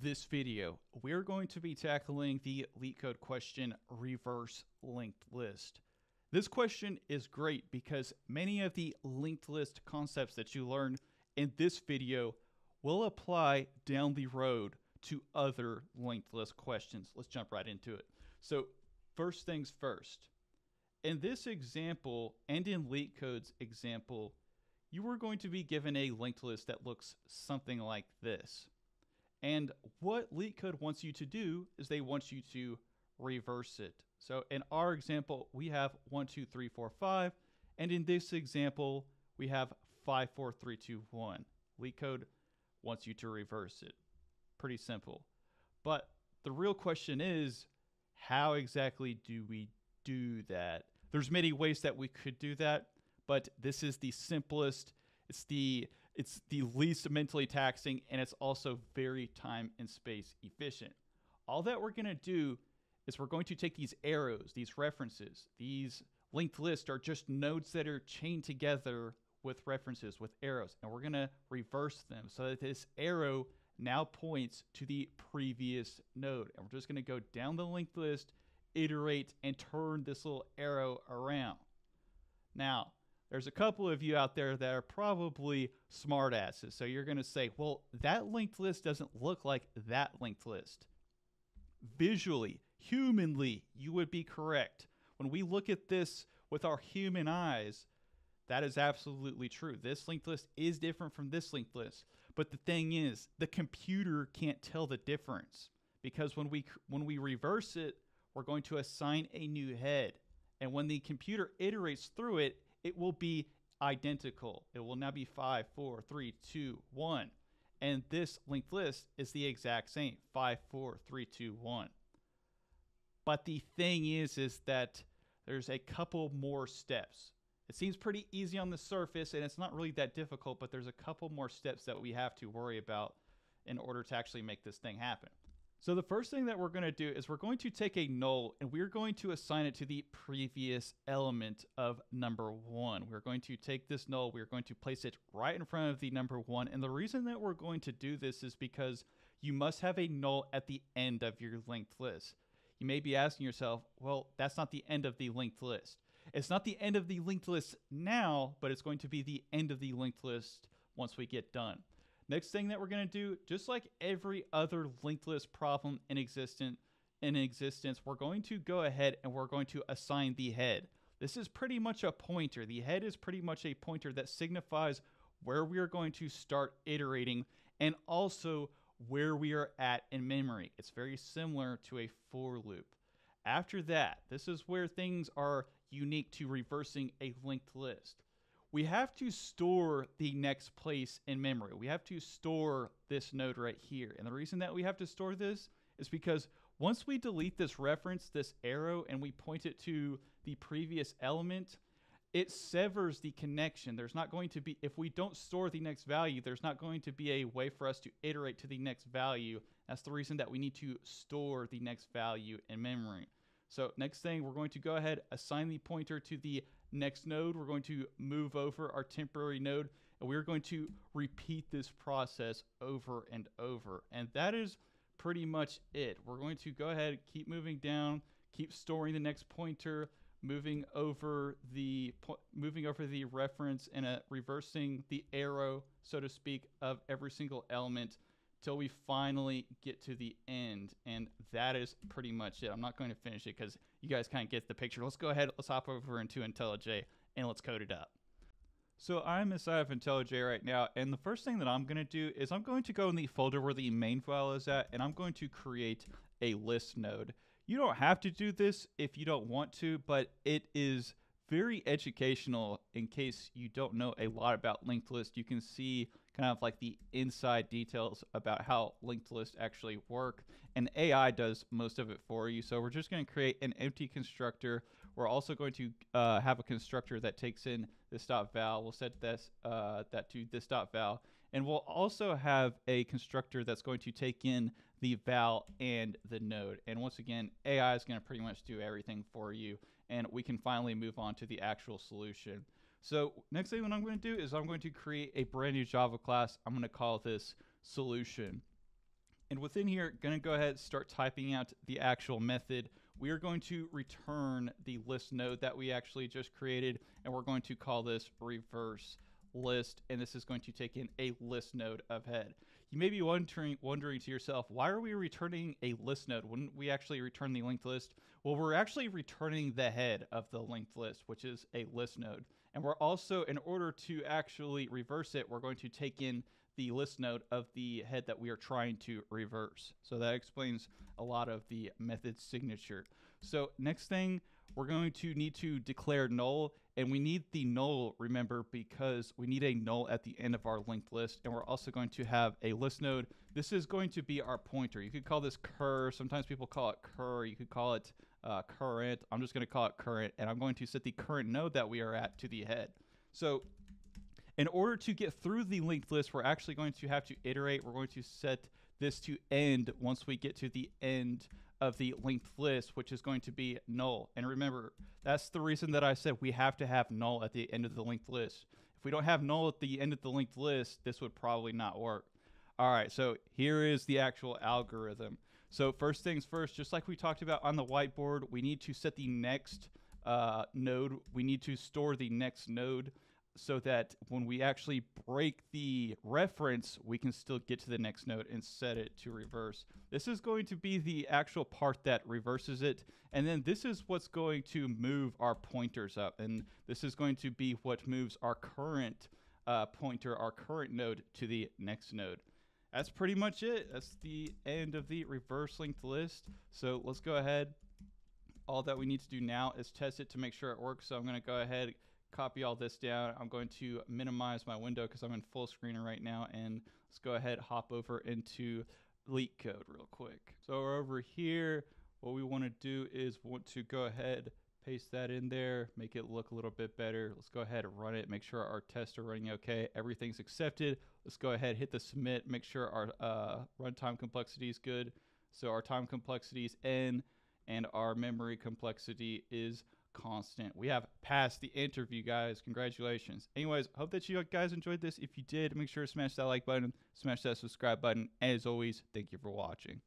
this video, we're going to be tackling the LeetCode question reverse linked list. This question is great because many of the linked list concepts that you learn in this video will apply down the road to other linked list questions. Let's jump right into it. So first things first, in this example and in LeetCode's example, you are going to be given a linked list that looks something like this. And what LeetCode wants you to do is they want you to reverse it. So in our example, we have one, two, three, four, five. And in this example, we have five, four, three, two, one. LeetCode wants you to reverse it. Pretty simple. But the real question is, how exactly do we do that? There's many ways that we could do that, but this is the simplest. It's the it's the least mentally taxing and it's also very time and space efficient. All that we're going to do is we're going to take these arrows, these references, these linked lists are just nodes that are chained together with references, with arrows, and we're going to reverse them so that this arrow now points to the previous node. And we're just going to go down the linked list, iterate, and turn this little arrow around. Now, there's a couple of you out there that are probably smartasses. So you're going to say, well, that linked list doesn't look like that linked list. Visually, humanly, you would be correct. When we look at this with our human eyes, that is absolutely true. This linked list is different from this linked list. But the thing is, the computer can't tell the difference because when we when we reverse it, we're going to assign a new head. And when the computer iterates through it, it will be identical. It will now be five, four, three, two, one. And this linked list is the exact same five, four, three, two, one. But the thing is, is that there's a couple more steps. It seems pretty easy on the surface and it's not really that difficult, but there's a couple more steps that we have to worry about in order to actually make this thing happen. So the first thing that we're going to do is we're going to take a null and we're going to assign it to the previous element of number one. We're going to take this null, we're going to place it right in front of the number one. And the reason that we're going to do this is because you must have a null at the end of your linked list. You may be asking yourself, well, that's not the end of the linked list. It's not the end of the linked list now, but it's going to be the end of the linked list once we get done. Next thing that we're going to do, just like every other linked list problem in existence, in existence, we're going to go ahead and we're going to assign the head. This is pretty much a pointer. The head is pretty much a pointer that signifies where we are going to start iterating and also where we are at in memory. It's very similar to a for loop. After that, this is where things are unique to reversing a linked list we have to store the next place in memory. We have to store this node right here. And the reason that we have to store this is because once we delete this reference, this arrow, and we point it to the previous element, it severs the connection. There's not going to be, if we don't store the next value, there's not going to be a way for us to iterate to the next value. That's the reason that we need to store the next value in memory. So next thing, we're going to go ahead, assign the pointer to the next node. We're going to move over our temporary node, and we're going to repeat this process over and over. And that is pretty much it. We're going to go ahead, and keep moving down, keep storing the next pointer, moving over the moving over the reference and uh, reversing the arrow, so to speak, of every single element till we finally get to the end. And that is pretty much it. I'm not going to finish it because you guys kind of get the picture. Let's go ahead, let's hop over into IntelliJ and let's code it up. So I'm inside of IntelliJ right now, and the first thing that I'm going to do is I'm going to go in the folder where the main file is at, and I'm going to create a list node. You don't have to do this if you don't want to, but it is very educational in case you don't know a lot about linked list. You can see kind of like the inside details about how linked lists actually work. And AI does most of it for you. So we're just going to create an empty constructor. We're also going to uh, have a constructor that takes in this dot val. We'll set this uh, that to this dot val. And we'll also have a constructor that's going to take in the val and the node. And once again, AI is going to pretty much do everything for you. And we can finally move on to the actual solution. So next thing what I'm going to do is I'm going to create a brand new Java class. I'm going to call this solution. And within here, going to go ahead and start typing out the actual method. We are going to return the list node that we actually just created, and we're going to call this reverse list, and this is going to take in a list node of head. You may be wondering, wondering to yourself, why are we returning a list node? Wouldn't we actually return the linked list? Well, we're actually returning the head of the linked list, which is a list node. And we're also, in order to actually reverse it, we're going to take in the list node of the head that we are trying to reverse. So that explains a lot of the method signature. So next thing, we're going to need to declare null and we need the null, remember, because we need a null at the end of our linked list. And we're also going to have a list node. This is going to be our pointer. You could call this cur. Sometimes people call it cur. You could call it uh, current. I'm just going to call it current. And I'm going to set the current node that we are at to the head. So in order to get through the linked list, we're actually going to have to iterate. We're going to set this to end once we get to the end of the linked list, which is going to be null. And remember, that's the reason that I said we have to have null at the end of the linked list. If we don't have null at the end of the linked list, this would probably not work. All right, so here is the actual algorithm. So first things first, just like we talked about on the whiteboard, we need to set the next uh, node. We need to store the next node so that when we actually break the reference, we can still get to the next node and set it to reverse. This is going to be the actual part that reverses it. And then this is what's going to move our pointers up. And this is going to be what moves our current uh, pointer, our current node to the next node. That's pretty much it. That's the end of the reverse linked list. So let's go ahead. All that we need to do now is test it to make sure it works. So I'm going to go ahead copy all this down. I'm going to minimize my window because I'm in full screen right now. And let's go ahead, hop over into LeetCode real quick. So over here. What we want to do is want to go ahead, paste that in there, make it look a little bit better. Let's go ahead and run it, make sure our tests are running okay. Everything's accepted. Let's go ahead, hit the submit, make sure our uh, runtime complexity is good. So our time complexity is n and our memory complexity is constant. We have passed the interview, guys. Congratulations. Anyways, hope that you guys enjoyed this. If you did, make sure to smash that like button, smash that subscribe button. As always, thank you for watching.